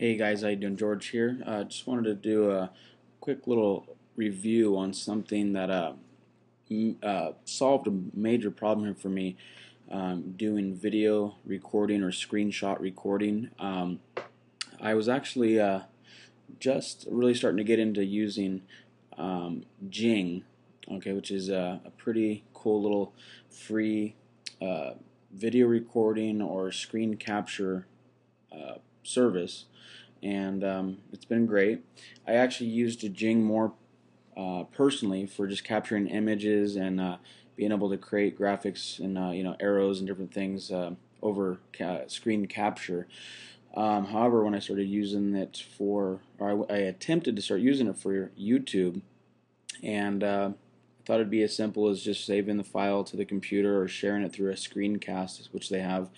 Hey guys, how you doing? George here. Uh, just wanted to do a quick little review on something that uh, uh, solved a major problem here for me um, doing video recording or screenshot recording. Um, I was actually uh, just really starting to get into using um, Jing, okay, which is a, a, pretty cool little free uh, video recording or screen capture uh, service and um, it's been great. I actually used a Jing more uh, personally for just capturing images and uh, being able to create graphics and uh, you know arrows and different things uh, over ca screen capture. Um, however, when I started using it for, or I, I, attempted to start using it for YouTube, and uh, I thought it'd be as simple as just saving the file to the computer or sharing it through a screencast, which they have,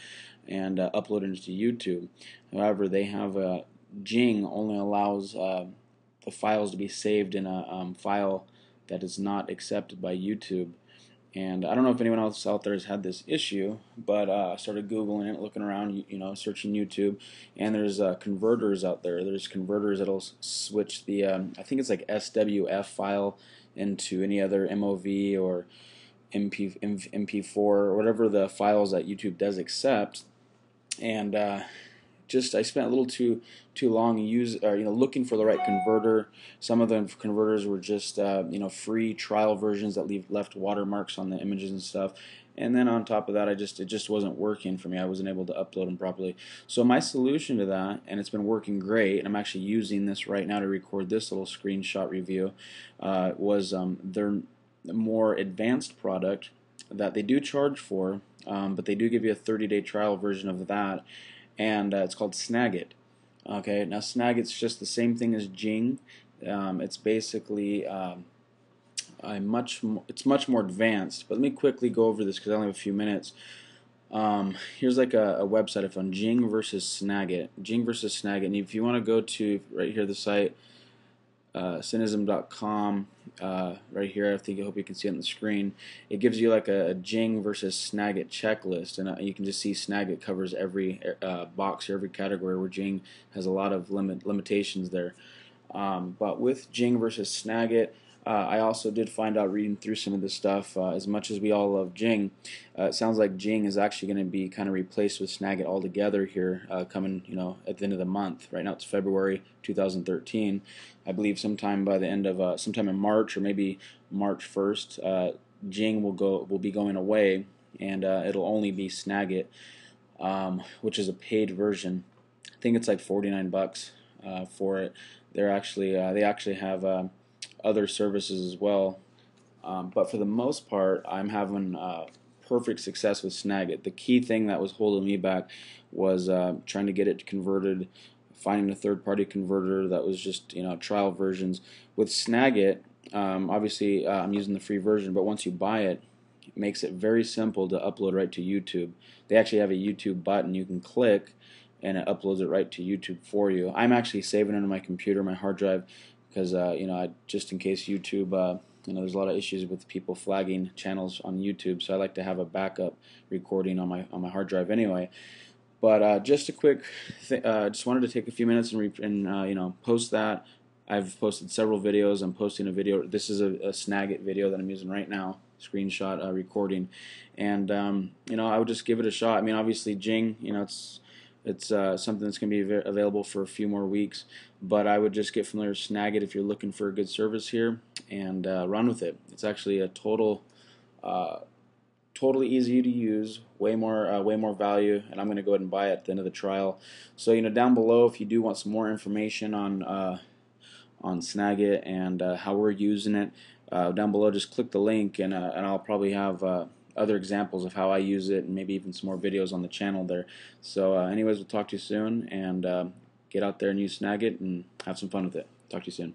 and uh, it to YouTube. However, they have a Jing only allows uh, the files to be saved in a um, file that is not accepted by YouTube. And I don't know if anyone else out there has had this issue, but uh, I started Googling it, looking around, you know, searching YouTube, and there's uh, converters out there. There's converters that'll switch the, um, I think it's like SWF file into any other MOV or MP, MP4 or whatever the files that YouTube does accept. And uh, just I spent a little too too long use or you know looking for the right converter. Some of the converters were just uh, you know free trial versions that leave left watermarks on the images and stuff. And then on top of that, I just it just wasn't working for me. I wasn't able to upload them properly. So my solution to that, and it's been working great, and I'm actually using this right now to record this little screenshot review, uh, was um, their more advanced product that they do charge for, um, but they do give you a 30-day trial version of that and uh, it's called Snagit. Okay, now Snagit's just the same thing as Jing. Um, it's basically um, a much it's much more advanced. But let me quickly go over this because I only have a few minutes. Um, here's like a, a, website I found: Jing versus Snagit. Jing versus Snagit. And if you want to go to right here, the site uh, Cinism.com uh, right here. I think I hope you can see it on the screen. It gives you like a, a Jing versus Snagit checklist, and uh, you can just see Snagit covers every uh, box or every category where Jing has a lot of limit limitations there. Um, but with Jing versus Snagit, uh, I also did find out reading through some of this stuff, uh, as much as we all love Jing, uh, it sounds like Jing is actually going to be kind of replaced with Snagit altogether here, uh, coming you know at the end of the month. Right now it's February 2013. I believe sometime by the end of uh, sometime in March or maybe March 1st, uh, Jing will go will be going away, and it'll only be Snagit, um, which is a paid version. I think it's like 49 bucks for it. They're actually they actually have other services as well. Um, but for the most part, I'm having uh, perfect success with Snagit. The key thing that was holding me back was uh, trying to get it converted, finding a third-party converter that was just you know trial versions. With Snagit, um, obviously uh, I'm using the free version, but once you buy it, it makes it very simple to upload right to YouTube. They actually have a YouTube button you can click and it uploads it right to YouTube for you. I'm actually saving it on my computer, my hard drive, because uh, you know I, just in case YouTube uh, you know there's a lot of issues with people flagging channels on YouTube so I like to have a backup recording on my on my hard drive anyway. But uh, just a quick uh, just wanted to take a few minutes and, and uh, you know post that. I've posted several videos. I'm posting a video this is a, a Snagit video that I'm using right now screenshot uh, recording. And um, you know I would just give it a shot. I mean obviously Jing you know it's it's uh, something that's going to be available for a few more weeks, but I would just get familiar with Snagit if you're looking for a good service here and uh, run with it. It's actually a total, uh, totally easy to use, way more, uh, way more value, and I'm going to go ahead and buy it at the end of the trial. So you know, down below, if you do want some more information on uh, on Snagit and uh, how we're using it, down below, just click the link, and and I'll probably have other examples of how I use it and maybe even some more videos on the channel there. So uh, anyways, we'll talk to you soon and uh, get out there and use Snagit and have some fun with it. Talk to you soon.